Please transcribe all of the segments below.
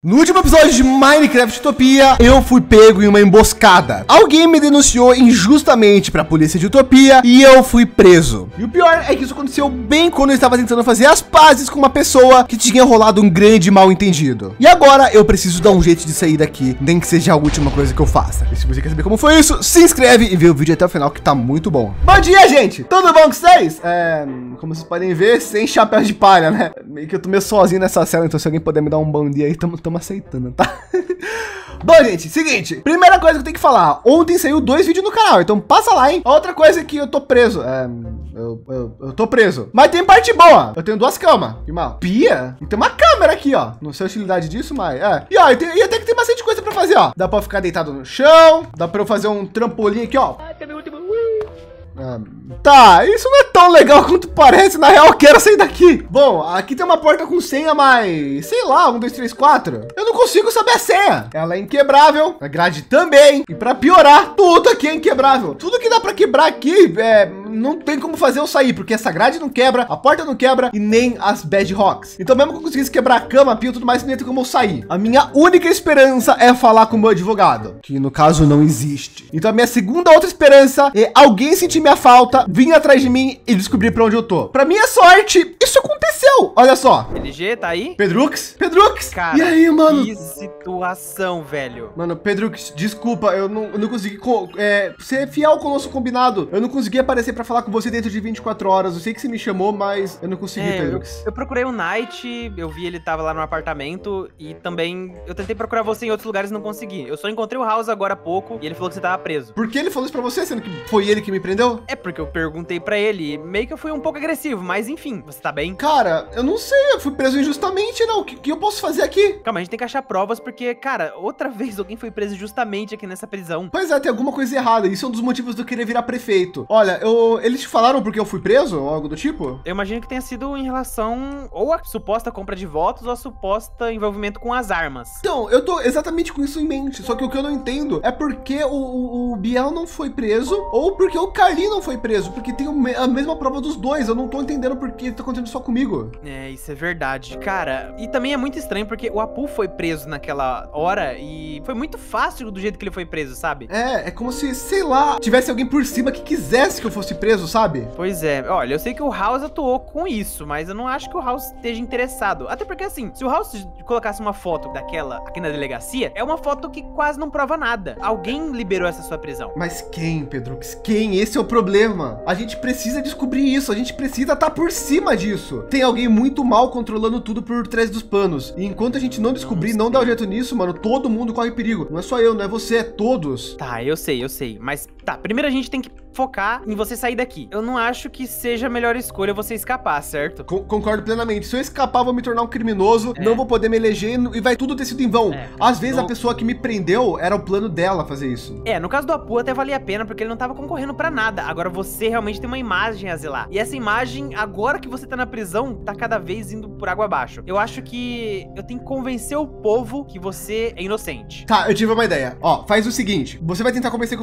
No último episódio de Minecraft Utopia, eu fui pego em uma emboscada. Alguém me denunciou injustamente para a polícia de Utopia e eu fui preso. E o pior é que isso aconteceu bem quando eu estava tentando fazer as pazes com uma pessoa que tinha rolado um grande mal entendido. E agora eu preciso dar um jeito de sair daqui, nem que seja a última coisa que eu faça. E se você quer saber como foi isso, se inscreve e vê o vídeo até o final que tá muito bom. Bom dia, gente! Tudo bom com vocês? É, como vocês podem ver, sem chapéu de palha, né? Meio que eu tô meio sozinho nessa cela, então se alguém puder me dar um bom dia aí, tamo estamos aceitando, tá? Bom, gente, seguinte. Primeira coisa que eu tenho que falar. Ontem saiu dois vídeos no canal, então passa lá, hein? Outra coisa é que eu tô preso. É, eu, eu, eu, tô preso. Mas tem parte boa. Eu tenho duas camas. E uma pia. E tem uma câmera aqui, ó. Não sei a utilidade disso, mas é. E ó, e, tem, e até que tem bastante coisa pra fazer, ó. Dá pra ficar deitado no chão. Dá pra eu fazer um trampolim aqui, ó. Ah, último? Ah, tá, isso não é tão legal quanto parece. Na real, eu quero sair daqui. Bom, aqui tem uma porta com senha, mas sei lá, um, dois, três, quatro. Eu não consigo saber a senha. Ela é inquebrável, a grade também. E para piorar, tudo aqui é inquebrável. Tudo que dá para quebrar aqui, é, não tem como fazer eu sair, porque essa grade não quebra, a porta não quebra e nem as bedrocks. Então, mesmo que eu conseguisse quebrar a cama, a pia e tudo mais, não tem como eu sair. A minha única esperança é falar com o meu advogado, que no caso não existe. Então, a minha segunda outra esperança é alguém sentir minha falta, vir atrás de mim e descobrir para onde eu tô. Para minha sorte, isso aconteceu. Olha só. LG, tá aí? Pedrux? Pedrux? Cara, e aí, mano? Que situação, velho. Mano, Pedrux, desculpa, eu não, eu não consegui é, ser fiel com o nosso combinado. Eu não consegui aparecer para falar com você dentro de 24 horas. Eu sei que você me chamou, mas eu não consegui, é. Eu, eu, procurei o Knight, eu vi ele tava lá no apartamento e também eu tentei procurar você em outros lugares e não consegui. Eu só encontrei o House agora há pouco e ele falou que você tava preso. Por que ele falou isso pra você, sendo que foi ele que me prendeu? É porque eu perguntei para ele, meio que eu fui um pouco agressivo, mas enfim, você tá bem? Cara, eu não sei, eu fui preso injustamente, não. O que, que eu posso fazer aqui? Calma, a gente tem que achar provas porque, cara, outra vez alguém foi preso justamente aqui nessa prisão. Pois é, tem alguma coisa errada. Isso é um dos motivos eu querer virar prefeito. Olha, eu, eles te falaram porque eu fui preso ou algo do tipo? Eu imagino que tenha sido em relação ou a suposta compra de votos ou a suposta envolvimento com as armas. Então, eu tô exatamente com isso em mente. Só que o que eu não entendo é porque o, o, o Biel não foi preso ou porque o Carlinho não foi preso. Porque tem a mesma prova dos dois. Eu não tô entendendo porque tá acontecendo só comigo. É, isso é verdade. Cara, e também é muito estranho porque o Apu foi preso naquela hora e foi muito fácil do jeito que ele foi preso, sabe? É, é como se, sei lá, tivesse alguém por cima que quisesse que eu fosse preso, sabe? Pois é. Olha, eu sei que o House atuou com isso, mas eu não acho que o House esteja interessado. Até porque, assim, se o House colocasse uma foto daquela aqui na delegacia, é uma foto que quase não prova nada. Alguém liberou essa sua prisão. Mas quem, Pedro? Quem? Esse é o problema. A gente precisa descobrir isso. A gente precisa estar tá por cima disso. Tem alguém muito mal controlando tudo por trás dos panos. E enquanto a gente não descobrir, não, não dar um jeito nisso, mano, todo mundo corre perigo. Não é só eu, não é você, é todos. Tá, eu sei, eu sei. Mas tá, primeiro a gente tem que focar em você sair daqui. Eu não acho que seja a melhor escolha você escapar, certo? Con concordo plenamente. Se eu escapar, vou me tornar um criminoso, é. não vou poder me eleger e vai tudo ter sido em vão. É, Às vezes no... a pessoa que me prendeu era o plano dela fazer isso. É, no caso do Apu até valia a pena porque ele não tava concorrendo para nada. Agora você realmente tem uma imagem a zelar. E essa imagem, agora que você tá na prisão, tá cada vez indo por água abaixo. Eu acho que eu tenho que convencer o povo que você é inocente. Tá, eu tive uma ideia. Ó, faz o seguinte, você vai tentar convencer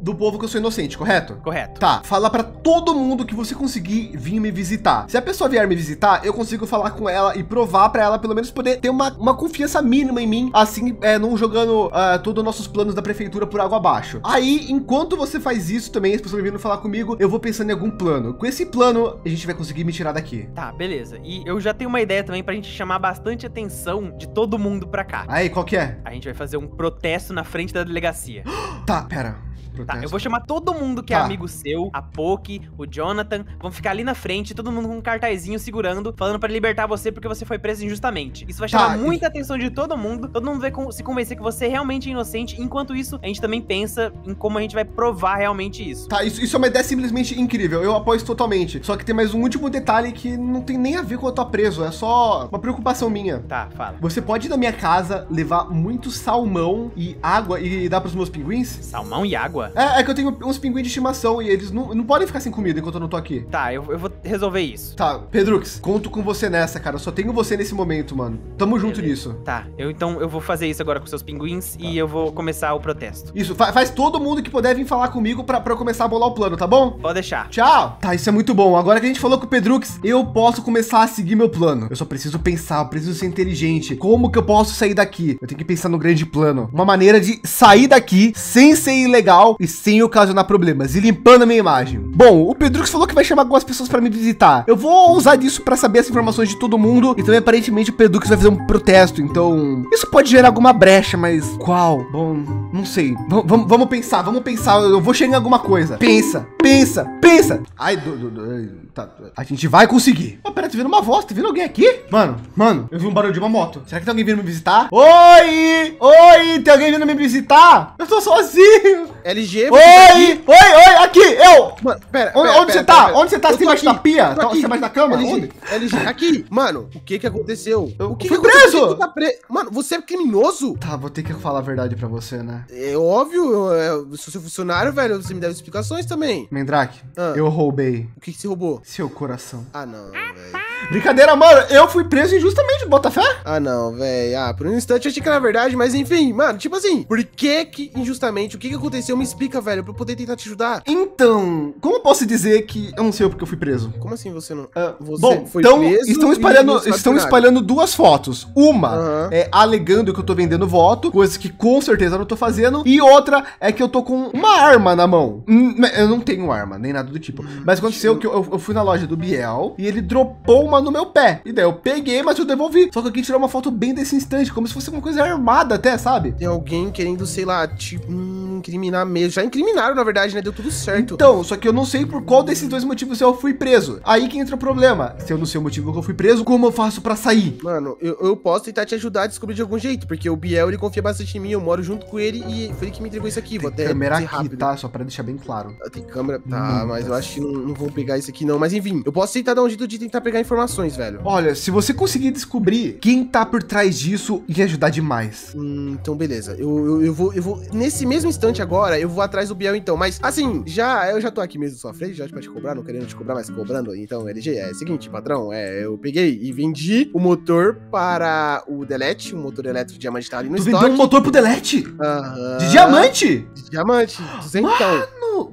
do povo que eu sou inocente, correto? Correto. Tá, fala para todo mundo que você conseguir vir me visitar. Se a pessoa vier me visitar, eu consigo falar com ela e provar para ela pelo menos poder ter uma, uma confiança mínima em mim, assim, é, não jogando uh, todos os nossos planos da prefeitura por água abaixo. Aí, enquanto você faz isso também, as pessoas vindo falar comigo, eu vou pensando em algum plano. Com esse plano, a gente vai conseguir me tirar daqui. Tá, beleza. E eu já tenho uma ideia também pra gente chamar bastante atenção de todo mundo pra cá. Aí, qual que é? A gente vai fazer um protesto na frente da delegacia. tá, pera. Tá, eu vou chamar todo mundo que é tá. é amigo seu, a Poki, o Jonathan, vão ficar ali na frente, todo mundo com um cartazinho segurando, falando para libertar você porque você foi preso injustamente. Isso vai tá, chamar tá, muita atenção de todo mundo, todo mundo vai se convencer que você é realmente inocente, enquanto isso, a gente também pensa em como a gente vai provar realmente isso. Tá, isso, isso é uma ideia simplesmente incrível, eu apoio isso totalmente. Só que tem mais um último detalhe que não tem nem a ver com eu tô preso, é só uma preocupação minha. Tá, fala. Você pode ir na minha casa levar muito salmão e água e dar pros meus pinguins? Salmão e água? É, é que eu tenho uns pinguins de estimação e eles não, não podem ficar sem comida enquanto eu não tô aqui. Tá, eu, eu vou resolver isso. Tá, Pedrux, conto com você nessa, cara. Eu só tenho você nesse momento, mano. Tamo junto Beleza. nisso. Tá, eu então eu vou fazer isso agora com seus pinguins e eu vou começar o protesto. Isso, fa- faz todo mundo que puder vir falar comigo pra, pra eu começar a bolar o plano, tá bom? Pode deixar. Tchau! Tá, isso é muito bom. Agora que a gente falou com o Pedrux, eu posso começar a seguir meu plano. Eu só preciso pensar, eu preciso ser inteligente. Como que eu posso sair daqui? Eu tenho que pensar no grande plano. Uma maneira de sair daqui sem ser ilegal e sem ocasionar problemas e limpando a minha imagem. Bom, o Pedrux falou que vai chamar algumas pessoas para me visitar. Eu vou usar disso para saber as informações de todo mundo e também aparentemente o Pedrux vai fazer um protesto. Então, isso pode gerar alguma brecha, mas qual? Bom, não sei. V- vamos- pensar, vamos pensar. Eu vou chegar em alguma coisa. Pensa, pensa, pensa. Ai, do, do- do- tá, a gente vai conseguir. Oh, pera, tô vendo uma voz, tá vendo alguém aqui? Mano, mano, eu vi um barulho de uma moto. Será que tem alguém vindo me visitar? Oi! Oi! Tem alguém vindo me visitar? Eu tô sozinho! LG, Oi! tá? Oi, oi, aqui, eu! Mano, pera, Onde, pera, onde pera, você tá? Onde você tá? Você da aqui, pia? Tá-. Você embaixo da cama? LG, Onde? LG, aqui. Mano, o que que aconteceu? Eu o que fui que preso. Você tá pre... Mano, você é criminoso? Tá, vou ter que falar a verdade pra você, né? É óbvio, eu, eu sou seu funcionário, velho. Você me deve explicações também. Mendrake, Ah. eu roubei O que que você roubou? seu coração. Ah, não, velho. Brincadeira, mano. Eu fui preso injustamente, bota fé? Ah, não, velho. Ah, por um instante eu achei que era verdade, mas enfim, mano, tipo assim, por que que injustamente, o que que aconteceu? Me explica, velho, pra eu poder tentar te ajudar. Então, como eu posso dizer que eu não sei porque eu fui preso? Como assim você não. Ah, Você bom, foi então preso estão espalhando, estão espalhando duas fotos. Uma Aham. é alegando que eu tô vendendo voto, coisa que com certeza eu não tô fazendo, e outra é que eu tô com uma arma na mão. Hum, Eu não tenho arma, nem nada do tipo. Mas aconteceu que eu, eu fui na loja do Biel e ele dropou uma no meu pé. E daí eu peguei, mas eu devolvi. Só que eu quis tirar uma foto bem desse instante, como se fosse uma coisa armada até, sabe? Tem alguém querendo, sei lá, tipo, hum, incriminar mesmo. Já incriminaram, na verdade, né? Deu tudo certo. Então, só que eu não sei por qual desses dois motivos eu fui preso. Aí que entra o problema. Se eu não sei o motivo que eu fui preso, como eu faço pra sair? Mano, eu, eu posso tentar te ajudar a descobrir de algum jeito, porque o Biel, ele confia bastante em mim, eu moro junto com ele e foi ele que me entregou isso aqui. Vou até Câmera aqui, rápido. tá? Só pra deixar bem claro. Ah, Tem câmera? Tá, Muitas. mas eu acho que não, não vou pegar isso aqui não. Mas enfim, eu posso tentar dar um jeito de tentar pegar informações, velho. Olha, se você conseguir descobrir quem tá por trás disso, ia ajudar demais. Hum, então beleza. Eu, eu, eu vou, eu vou. Nesse mesmo instante agora, eu vou atrás do Biel então. Mas assim, já eu já tô aqui mesmo à sua frente, já pra te cobrar, não querendo te cobrar, mas cobrando. Então, LG, é o seguinte, patrão, é, eu peguei e vendi o motor para o Delete, o motor elétrico de diamante tá ali no Tu estoque. vendeu um motor pro Delete? Aham. De diamante? De diamante. Duzentão. Mano,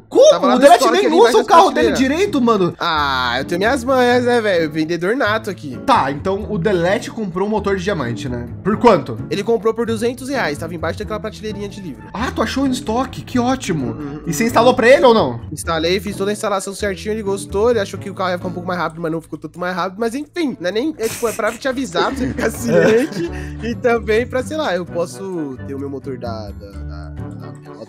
como? O Delete nem usa o carro dele direito, mano. Ah, eu tenho minhas manhas, né, velho? Vendedor nato aqui. Tá, então o Delete comprou um motor de diamante, né? Por quanto? Ele comprou por 200 reais, tava embaixo daquela prateleirinha de livro. Ah, tu achou em estoque? Que ótimo. Uhum. E você instalou pra ele ou não? Instalei, fiz toda a instalação certinho, ele gostou, ele achou que o carro ia ficar um pouco mais rápido, mas não ficou tanto mais rápido. Mas enfim, não é nem. É, tipo, é pra te avisar, pra você ficar ciente. e também pra, sei lá, eu posso ter o meu motor da, da, da-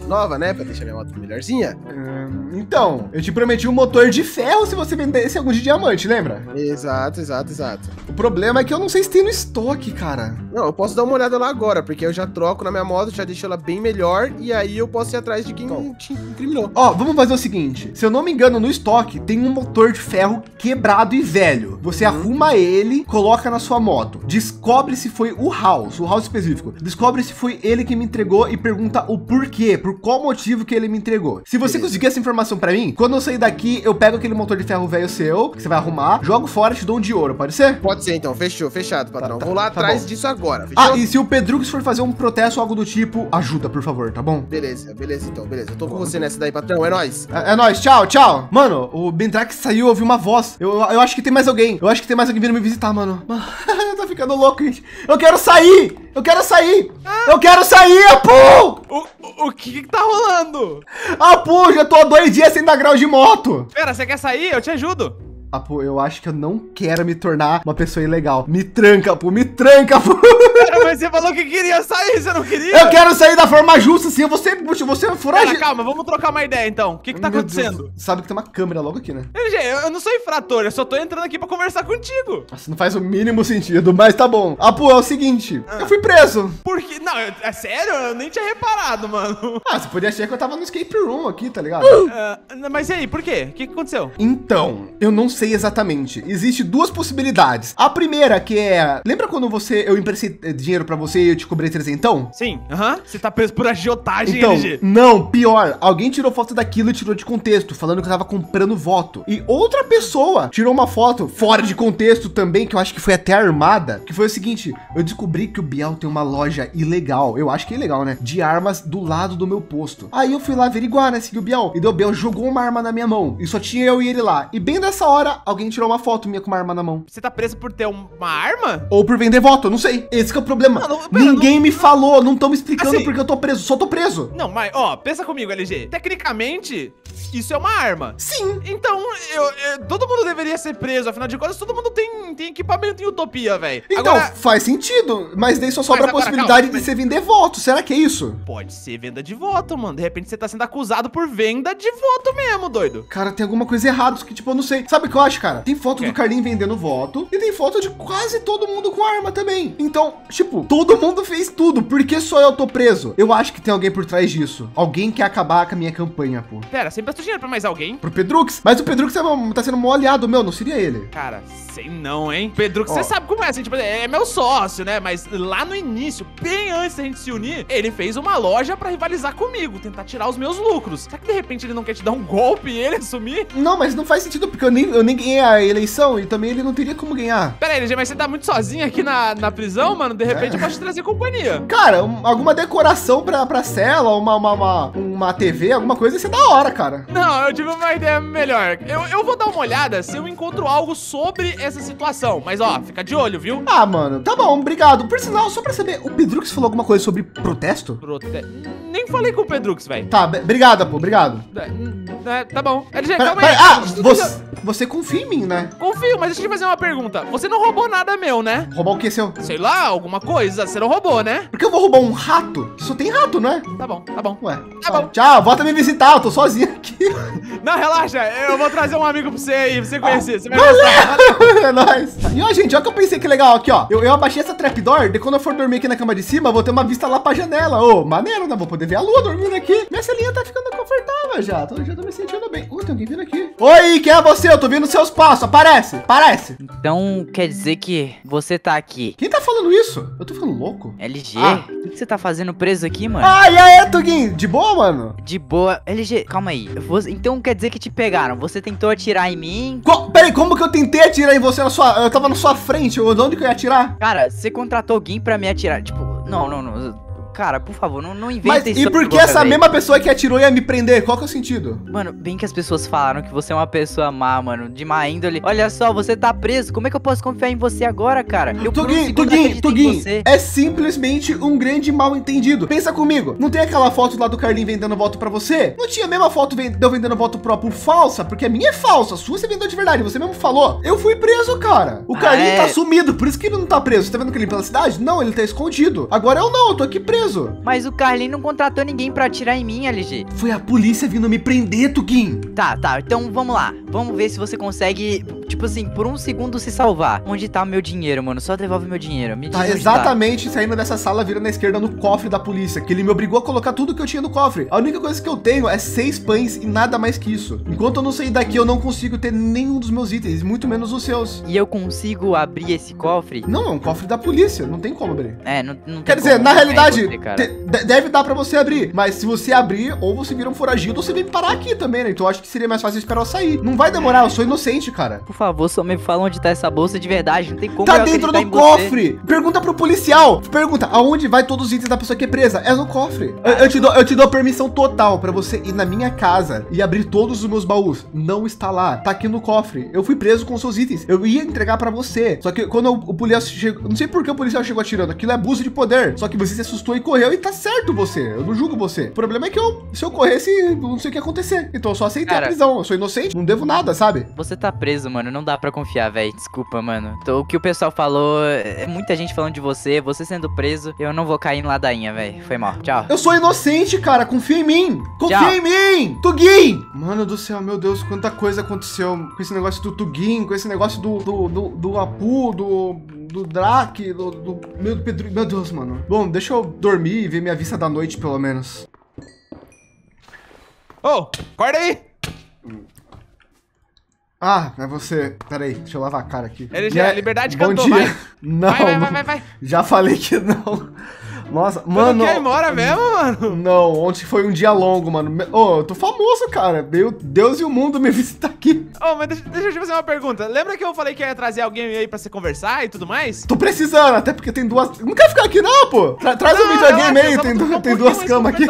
nova, né? Pra deixar minha moto melhorzinha. Hum, então, eu te prometi um motor de ferro se você vendesse algum de diamante, lembra? Exato, exato, exato. O problema é que eu não sei se tem no estoque, cara. Não, eu posso dar uma olhada lá agora, porque eu já troco na minha moto, já deixo ela bem melhor, e aí eu posso ir atrás de quem Então. te incriminou. Ó, vamos fazer o seguinte. Se eu não me engano, no estoque tem um motor de ferro quebrado e velho. Você Uhum. arruma ele, coloca na sua moto. Descobre se foi o House, o House específico. Descobre se foi ele que me entregou e pergunta o porquê, por qual motivo que ele me entregou. Se você Beleza. conseguir essa informação pra mim, quando eu sair daqui, eu pego aquele motor de ferro velho seu, que você vai arrumar, jogo fora e te dou um de ouro, pode ser? Pode ser então, fechou, fechado, patrão. Tá, tá, Vou lá tá atrás bom. disso agora, fechou? Ah, e se o Pedrux for fazer um protesto ou algo do tipo, ajuda, por favor, tá bom? Beleza, beleza então, beleza. Eu tô com você nessa daí, patrão, é nóis. É, é nóis, tchau, tchau. Mano, o Bendrax saiu, eu ouvi uma voz. Eu, eu acho que tem mais alguém. Eu acho que tem mais alguém vindo me visitar, mano. Mano, eu tô ficando louco, gente. Eu quero sair! Eu quero sair! Eu quero sair, Apu! O, o, o que que tá rolando? Apu, já tô há dois dias sem dar grau de moto. Pera, você quer sair? Eu te ajudo. Apu, eu acho que eu não quero me tornar uma pessoa ilegal. Me tranca, Apu, me tranca, Apu. Mas você falou que queria sair, você não queria? Eu quero sair da forma justa, assim. Você, puxa, você é foragido. calma, vamos trocar uma ideia então. O que que tá Meu Deus, acontecendo? Sabe que tem uma câmera logo aqui, né? LG, eu, eu não sou infrator, eu só tô entrando aqui pra conversar contigo. Nossa, não faz o mínimo sentido, mas tá bom. Apu, é o seguinte. Eu fui preso. Por que? Não, eu- é sério? Eu nem tinha reparado, mano. Ah, você podia achar que eu tava no escape room aqui, tá ligado? Ah, mas e aí, por quê? O que que aconteceu? Então, eu não sei exatamente. Existem duas possibilidades. A primeira que é, lembra quando você eu emprestei dinheiro pra você e eu te cobrei trezentão? Sim, aham. Uhum. Você tá preso por agiotagem, então, LG. Não, pior. Alguém tirou foto daquilo e tirou de contexto, falando que eu tava comprando voto. E outra pessoa tirou uma foto fora de contexto também, que eu acho que foi até armada, que foi o seguinte, eu descobri que o Biel tem uma loja ilegal, eu acho que é ilegal, né? De armas do lado do meu posto. Aí eu fui lá averiguar, né? Segui o Biel. E deu o Biel jogou uma arma na minha mão. E só tinha eu e ele lá. E bem nessa hora, alguém tirou uma foto minha com uma arma na mão. Você tá preso por ter uma arma? Ou por vender voto, não sei. Esse é o problema. Não, não, Ninguém não... me falou, não estão me explicando assim, porque eu tô preso, só tô preso. Não, mas, ó, pensa comigo, LG. Tecnicamente, isso é uma arma. Sim. Então, eu, eu, todo mundo deveria ser preso. Afinal de contas, todo mundo tem, tem equipamento em utopia, velho. Então, agora... faz sentido. Mas daí só sobra a possibilidade calma, de mas... você vender voto. Será que é isso? Pode ser venda de voto, mano. De repente você tá sendo acusado por venda de voto mesmo, doido. Cara, tem alguma coisa errada que, tipo, eu não sei. Sabe o que eu acho, cara? Tem foto do Carlinho vendendo voto e tem foto de quase todo mundo com arma também. Então, tipo, todo mundo fez tudo. Por que só eu tô preso? Eu acho que tem alguém por trás disso. Alguém quer acabar com a minha campanha, pô. Pera, sempre emprestou dinheiro pra mais alguém? Pro Pedrux. Mas o Pedrux tá, tá sendo um aliado meu, não seria ele. Cara, sei não, hein? Pedrux, você sabe como é, assim, tipo, é meu sócio, né? Mas lá no início, bem antes da gente se unir, ele fez uma loja pra rivalizar comigo, tentar tirar os meus lucros. Será que de repente ele não quer te dar um golpe e ele assumir? Não, mas não faz sentido, porque eu nem, eu nem ganhei a eleição e também ele não teria como ganhar. Pera aí, LG, mas você tá muito sozinho aqui na, na prisão, mano? De repente é. eu posso te trazer companhia. Cara, um, alguma decoração pra, pra cela, uma, uma, uma, uma TV, alguma coisa, ia ser da hora, cara. Não, eu tive uma ideia melhor. Eu, eu vou dar uma olhada se eu encontro algo sobre essa situação. Mas, ó, fica de olho, viu? Ah, mano, tá bom, obrigado. Por sinal, só pra saber, o Pedrux falou alguma coisa sobre protesto? Prote... Nem falei com o Pedrux, velho. Tá, obrigado, pô, obrigado. É, é, tá bom. LG, pera, calma pera, aí. Ah, você, você confia em mim, né? Confio, mas deixa eu te fazer uma pergunta. Você não roubou nada meu, né? Roubar o que, seu? Sei lá, alguma coisa. Você não roubou, né? Porque eu vou roubar um rato? Isso tem rato, né? Tá bom, tá bom. Ué, tá, tá bom. Tchau, volta me visitar, eu tô sozinho aqui. Não, relaxa, eu vou trazer um amigo pra você aí, pra você conhecer. Você vai gostar. é nóis. E ó, gente, olha que eu pensei que legal aqui, ó. Eu, eu abaixei essa trapdoor, de quando eu for dormir aqui na cama de cima, vou ter uma vista lá pra janela. Ô, maneiro, né? Vou poder ver a lua dormindo aqui. Minha celinha tá ficando já. Tô, já tô me sentindo bem. Uh, tem alguém vindo aqui. Oi, quem é você? Eu tô vendo seus passos. Aparece, aparece. Então quer dizer que você tá aqui. Quem tá falando isso? Eu tô ficando louco. LG? Ah. O que você tá fazendo preso aqui, mano? Ah, e aí, Tugin? De boa, mano? De boa. LG, calma aí. Você, então quer dizer que te pegaram. Você tentou atirar em mim? Co Peraí, como que eu tentei atirar em você na sua... Eu tava na sua frente. Onde que eu ia atirar? Cara, você contratou alguém pra me atirar. Tipo, não, não, não cara, por favor, não, não inventa Mas. E por que essa mesma pessoa que atirou ia me prender? Qual que é o sentido? Mano, bem que as pessoas falaram que você é uma pessoa má, mano, de má índole. Olha só, você tá preso. Como é que eu posso confiar em você agora, cara? Eu Tugin, um Tugin, Tugin, é simplesmente um grande mal entendido. Pensa comigo, não tem aquela foto lá do Carlinho vendendo voto pra você? Não tinha a mesma foto de eu vendendo voto próprio falsa? Porque a minha é falsa, a sua você vendeu de verdade, você mesmo falou. Eu fui preso, cara. O Carlinho ah, é... tá sumido, por isso que ele não tá preso. Você tá vendo que ele pela cidade? Não, ele tá escondido. Agora eu não, eu tô aqui preso. Mas o Carlinho não contratou ninguém pra atirar em mim, LG. Foi a polícia vindo me prender, Tugin. Tá, tá. Então vamos lá. Vamos ver se você consegue, tipo assim, por um segundo se salvar. Onde tá o meu dinheiro, mano? Só devolve meu dinheiro. Me tá exatamente tá. saindo dessa sala, vira na esquerda no cofre da polícia, que ele me obrigou a colocar tudo que eu tinha no cofre. A única coisa que eu tenho é seis pães e nada mais que isso. Enquanto eu não sair daqui, eu não consigo ter nenhum dos meus itens, muito menos os seus. E eu consigo abrir esse cofre? Não, é um cofre da polícia, não tem como abrir. É, não, não Quer dizer, na realidade, você, deve dar para você abrir, mas se você abrir, ou você vira um foragido, ou você vem parar aqui também, né? Então eu acho que seria mais fácil esperar eu sair. Não vai demorar, eu sou inocente, cara. Por favor, só me fala onde tá essa bolsa de verdade, não tem como Tá dentro do cofre. Você. Pergunta pro policial. Pergunta, aonde vai todos os itens da pessoa que é presa? É no cofre. Eu, eu te, dou, eu te dou permissão total para você ir na minha casa e abrir todos os meus baús. Não está lá, tá aqui no cofre. Eu fui preso com seus itens. Eu ia entregar para você. Só que quando o, o policial chegou, não sei por que o policial chegou atirando. Aquilo é abuso de poder. Só que você se assustou e correu e tá certo você. Eu não julgo você. O problema é que eu, se eu corresse, não sei o que ia acontecer. Então eu só aceitei Cara, a prisão. Eu sou inocente, não devo nada, sabe? Você tá preso, mano. Não dá pra confiar, velho. Desculpa, mano. Então, o que o pessoal falou, é muita gente falando de você, você sendo preso. Eu não vou cair em ladainha, velho. Foi mal. Tchau. Eu sou inocente, cara. Confia em mim. Confia Tchau. em mim. Tugin. Mano do céu, meu Deus, quanta coisa aconteceu com esse negócio do Tugin, com esse negócio do, do, do, do Apu, do do Drake, do, do meu Pedro. Meu Deus, mano. Bom, deixa eu dormir e ver minha vista da noite, pelo menos. Ô, oh, acorda aí! Ah, é você. Peraí, deixa eu lavar a cara aqui. LG, é... liberdade Bom cantou, dia. vai. Não, Vai, vai, vai, vai, vai. já falei que não. Nossa, Mano, mano. não quer ir embora mesmo, mano? Não, ontem foi um dia longo, mano. Ô, eu tô famoso, cara. Meu Deus e o mundo me visitar aqui. Ô, mas deixa, deixa eu te fazer uma pergunta. Lembra que eu falei que ia trazer alguém aí pra você conversar e tudo mais? Tô precisando, até porque tem duas. Não quer ficar aqui, não, pô. Tra- traz um Não, videogame relaxa, aí, tem, um tem duas camas aqui.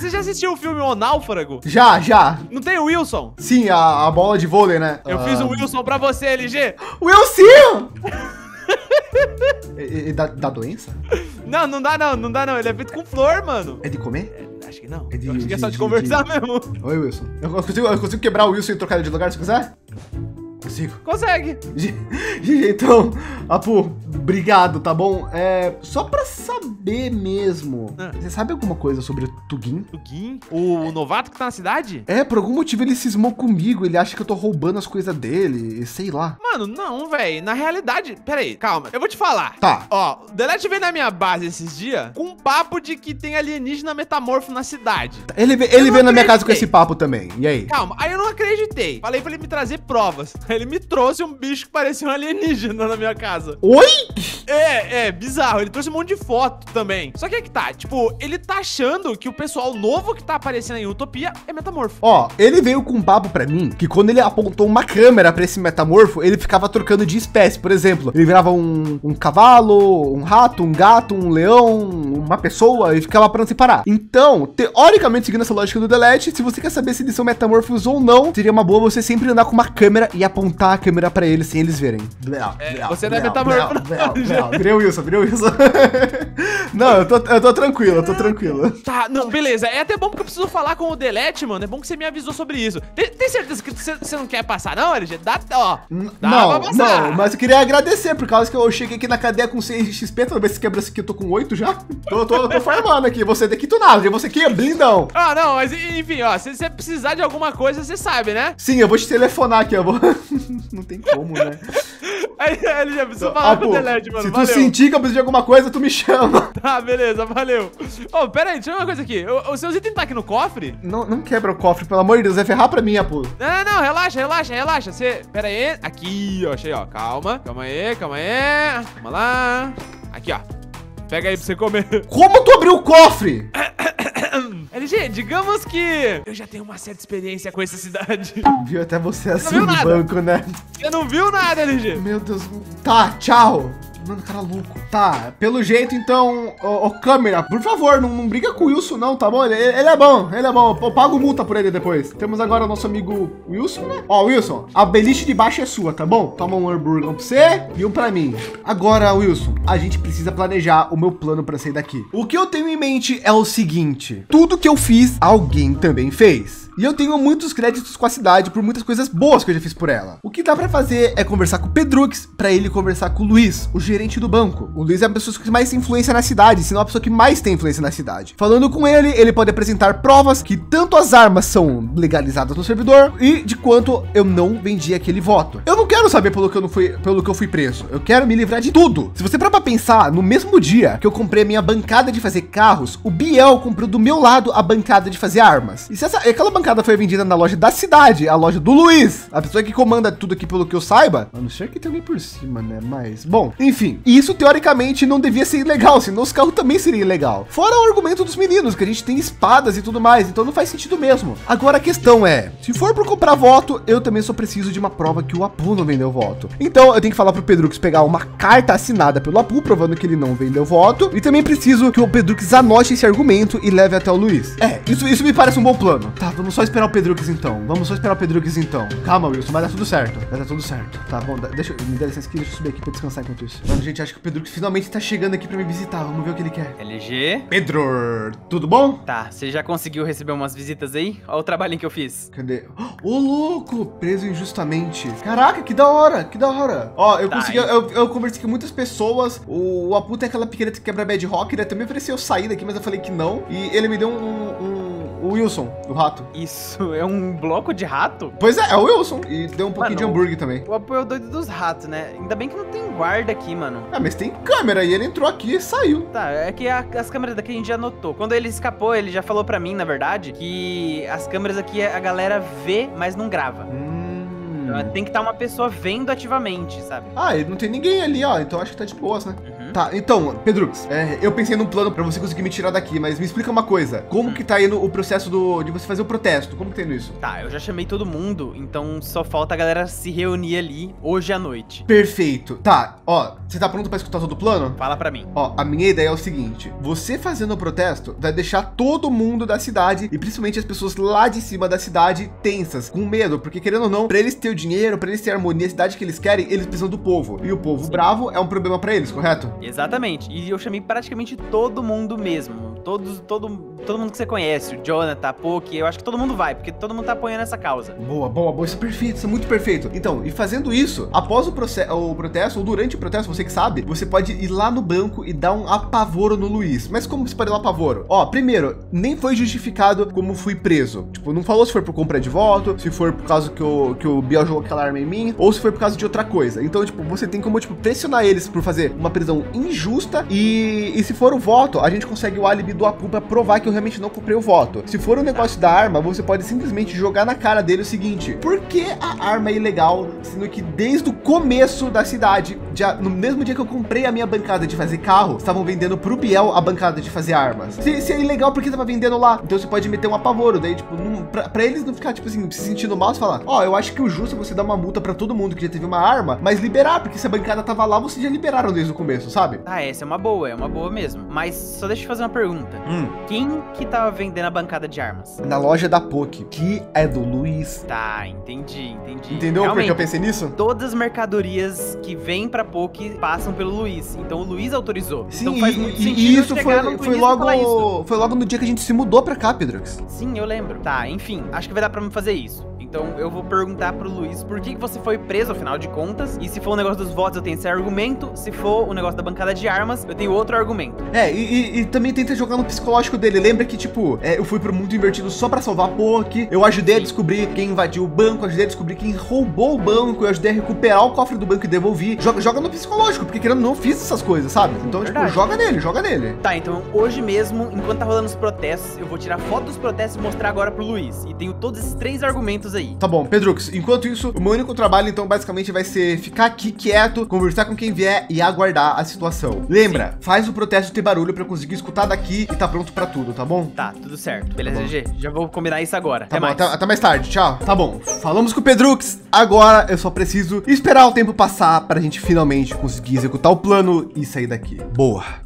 Você já assistiu o filme O Náufrago? Já, já. Não tem o Wilson? Sim, a, a bola de vôlei, né? Eu Ah, fiz o Wilson pra você, LG. Wilson! e, e dá, dá doença? Não, não dá não, não dá não. Ele é feito com flor, mano. É de comer? Acho que não. É de- acho que é de- só de, de- conversar mesmo. Oi, Wilson. Eu consigo, eu consigo quebrar o Wilson e trocar ele de lugar se quiser? Consigo. Consegue. Então, Apu, obrigado, tá bom? É, só pra saber mesmo, Ah. você sabe alguma coisa sobre o Tugin? O Gui, o novato que tá na cidade? É, por algum motivo ele cismou comigo, ele acha que eu tô roubando as coisas dele, sei lá. Mano, não, velho. Na realidade, pera aí, calma. Eu vou te falar. Tá. Ó, o Delete veio na minha base esses dias com um papo de que tem alienígena metamorfo na cidade. Ele, Eu ele não veio na minha casa com esse papo também, e aí? Calma, aí eu não acreditei. Falei pra ele me trazer provas. Ele me trouxe um bicho que parecia um alienígena na minha casa. Oi? É, é, bizarro. Ele trouxe um monte de foto também. Só que é que tá, tipo, ele tá achando que o pessoal novo que tá aparecendo em Utopia é metamorfo. Ó, ele veio com um papo pra mim que quando ele apontou uma câmera pra esse metamorfo, ele ficava trocando de espécie. Por exemplo, ele virava um, um cavalo, um rato, um gato, um leão, uma pessoa e ficava pra não separar. Então, teoricamente, seguindo essa lógica do Delete, se você quer saber se eles são metamorfos ou não, seria uma boa você sempre andar com uma câmera e apontar a câmera pra eles sem eles verem. É, você é metamorfo, não. Virei o Wilson, virei o Wilson. não, eu tô, eu tô tranquilo, eu tô tranquilo. Tá, não, beleza. É até bom porque eu preciso falar com o Delete, mano. É bom que você me avisou sobre isso. Tem, tem certeza que você você não quer passar, não, LG? Dá, ó. N- Dá Não, não, mas eu queria agradecer, por causa que eu cheguei aqui na cadeia com 6 de XP, toda vez que quebra isso aqui eu tô com 8 já. Tô, tô, tô farmando aqui, você daqui tu nada, você aqui é blindão. Ah, não, mas enfim, ó. Se você precisar de alguma coisa, você sabe, né? Sim, eu vou te telefonar aqui, eu vou... Não tem como, né? Aí, LG, precisa falar Ah, com o pô, Delete, mano. se tu Valeu. sentir que eu preciso de alguma coisa, tu me chama. Tá, beleza, valeu. Ô, pera aí, deixa eu ver uma coisa aqui. Os seus itens tá aqui no cofre? Não, não quebra o cofre, pelo amor de Deus, vai ferrar pra mim, Apu. Não, não, não, relaxa, relaxa, relaxa. Você. Pera aí. Aqui, ó. Achei, ó. Calma. Calma aí, calma aí. Calma lá. Aqui, ó. Pega aí pra você comer. Como tu abriu o cofre? LG, digamos que eu já tenho uma certa experiência com essa cidade. Viu até você assim no nada. banco, né? Você não viu nada, LG? Meu Deus. Tá, tchau. Mano, cara louco. Tá, pelo jeito, então, ô, ô, câmera, por favor, não, não briga com o Wilson, não, tá bom? Ele, ele é bom, ele é bom. Eu pago multa por ele depois. Temos agora o nosso amigo Wilson, né? Ó, Wilson, a beliche de baixo é sua, tá bom? Toma um hambúrguer pra você e um pra mim. Agora, Wilson, a gente precisa planejar o meu plano pra sair daqui. O que eu tenho em mente é o seguinte: tudo que eu fiz, alguém também fez. E eu tenho muitos créditos com a cidade por muitas coisas boas que eu já fiz por ela. O que dá pra fazer é conversar com o Pedrux pra ele conversar com o Luiz, o gerente do banco. O Luiz é a pessoa que mais tem influência na cidade, se não a pessoa que mais tem influência na cidade. Falando com ele, ele pode apresentar provas que tanto as armas são legalizadas no servidor e de quanto eu não vendi aquele voto. Eu não quero saber pelo que eu não fui, pelo que eu fui preso. Eu quero me livrar de tudo. Se você parar pra pensar, no mesmo dia que eu comprei minha bancada de fazer carros, o Biel comprou do meu lado a bancada de fazer armas. E se essa, aquela bancada foi vendida na loja da cidade, a loja do Luiz, a pessoa que comanda tudo aqui pelo que eu saiba, a não ser que tem alguém por cima, né? Mas, bom, enfim, isso teoricamente não devia ser ilegal, senão os carros também seria ilegal. Fora o argumento dos meninos, que a gente tem espadas e tudo mais, então não faz sentido mesmo. Agora a questão é, se for por comprar voto, eu também só preciso de uma prova que o Apu não vendeu voto. Então eu tenho que falar pro Pedrux pegar uma carta assinada pelo Apu, provando que ele não vendeu voto, e também preciso que o Pedrux anote esse argumento e leve até o Luiz. É, isso, isso me parece um bom plano. Tá, vamos só esperar o Pedrux então. Vamos só esperar o Pedrux então. Calma, Wilson, vai dar tudo certo. Vai dar tudo certo. Tá bom, deixa eu me dá licença aqui, deixa eu subir aqui pra descansar enquanto isso. Mano, gente, acho que o Pedrux finalmente tá chegando aqui pra me visitar. Vamos ver o que ele quer. LG. Pedro, tudo bom? Tá, você já conseguiu receber umas visitas aí? Olha o trabalhinho que eu fiz. Cadê? Ô, louco! Preso injustamente. Caraca, que da hora, que da hora. Ó, eu Tá, consegui, eu, eu conversei com muitas pessoas. O, o Apu tem aquela pequena que quebra bad rock, ele também ofereceu sair daqui, mas eu falei que não. E ele me deu um, um- o Wilson, do rato. Isso é um bloco de rato? Pois é, é o Wilson. E deu um pouquinho de Mano, hambúrguer também. O apoio doido dos ratos, né? Ainda bem que não tem guarda aqui, mano. Ah, mas tem câmera e ele entrou aqui e saiu. Tá, é que a- as câmeras daqui a gente já notou. Quando ele escapou, ele já falou pra mim, na verdade, que as câmeras aqui a galera vê, mas não grava. Hum. Então, tem que estar tá uma pessoa vendo ativamente, sabe? Ah, e não tem ninguém ali, ó. Então acho que tá de boas, né? Tá, então, Pedrux, é, eu pensei num plano para você conseguir me tirar daqui, mas me explica uma coisa. Como hum. que tá indo o processo do, de você fazer o protesto? Como que tá indo isso? Tá, eu já chamei todo mundo, então só falta a galera se reunir ali hoje à noite. Perfeito. Tá, ó, você tá pronto para escutar todo o plano? Fala para mim. Ó, a minha ideia é o seguinte: você fazendo o protesto vai deixar todo mundo da cidade e principalmente as pessoas lá de cima da cidade tensas, com medo, porque querendo ou não, para eles ter o dinheiro, para eles ter a harmonia, a cidade que eles querem, eles precisam do povo. E o povo Sim. bravo é um problema para eles, correto? Exatamente. E eu chamei praticamente todo mundo mesmo. Todos, todo, todo mundo que você conhece, o Jonathan, a Poki, eu acho que todo mundo vai, porque todo mundo tá apoiando essa causa. Boa, boa, boa. Isso é perfeito, isso é muito perfeito. Então, e fazendo isso, após o, o protesto, ou durante o protesto, você que sabe, você pode ir lá no banco e dar um apavoro no Luiz. Mas como você pode dar um apavoro? Ó, primeiro, nem foi justificado como fui preso. Tipo, não falou se foi por compra de voto, se foi por causa que o, que o Biel jogou aquela arma em mim, ou se foi por causa de outra coisa. Então, tipo, você tem como, tipo, pressionar eles por fazer uma prisão injusta e, e se for o voto, a gente consegue o álibi do Apu pra provar que eu realmente não comprei o voto. Se for o negócio da arma, você pode simplesmente jogar na cara dele o seguinte: por que a arma é ilegal, sendo que desde o começo da cidade, no mesmo dia que eu comprei a minha bancada de fazer carro, estavam vendendo pro Biel a bancada de fazer armas. Se, se é ilegal, por que tava vendendo lá? Então você pode meter um apavoro, daí, tipo, não, pra, pra, eles não ficar, tipo assim, se sentindo mal, você falar: ó, oh, eu acho que o justo é você dar uma multa pra todo mundo que já teve uma arma, mas liberar, porque se a bancada tava lá, vocês já liberaram desde o começo, sabe? Ah, essa é uma boa, é uma boa mesmo. Mas só deixa eu fazer uma pergunta. Hum. Quem que tava vendendo a bancada de armas? Na loja da POC, que é do Luiz. Tá, entendi, entendi. Entendeu Realmente, porque eu pensei nisso? Todas as mercadorias que vêm pra POC passam pelo Luiz. Então o Luiz autorizou. Sim, então faz muito sentido e isso foi, foi logo foi logo no dia que a gente se mudou pra cá, Pedrox. Sim, eu lembro. Tá, enfim, acho que vai dar pra me fazer isso. Então eu vou perguntar pro Luiz por que, que você foi preso, afinal de contas. E se for o negócio dos votos, eu tenho esse argumento. Se for o negócio da bancada de armas, eu tenho outro argumento. É, e, e, e também tenta jogar no psicológico dele. Lembra que, tipo, é, eu fui pro mundo invertido só pra salvar a Poke. Eu ajudei a descobrir quem invadiu o banco, ajudei a descobrir quem roubou o banco, eu ajudei a recuperar o cofre do banco e devolvi. Joga, joga no psicológico, porque querendo não, fiz essas coisas, sabe? Então, tipo, Verdade. tipo, joga nele, joga nele. Tá, então hoje mesmo, enquanto tá rolando os protestos, eu vou tirar foto dos protestos e mostrar agora pro Luiz. E tenho todos esses três argumentos aí. Tá bom, Pedro, Enquanto isso, o meu único trabalho, então, basicamente vai ser ficar aqui quieto, conversar com quem vier e aguardar a situação. Lembra, Sim. faz o protesto ter barulho para eu conseguir escutar daqui e tá pronto para tudo, tá bom? Tá, tudo certo. Beleza, tá GG. Já vou combinar isso agora. Tá até bom, mais. Até, até, mais tarde. Tchau. Tá bom. Falamos com o Pedrux. Agora eu só preciso esperar o tempo passar pra gente finalmente conseguir executar o plano e sair daqui. Boa.